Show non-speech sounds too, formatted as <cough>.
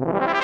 you <laughs>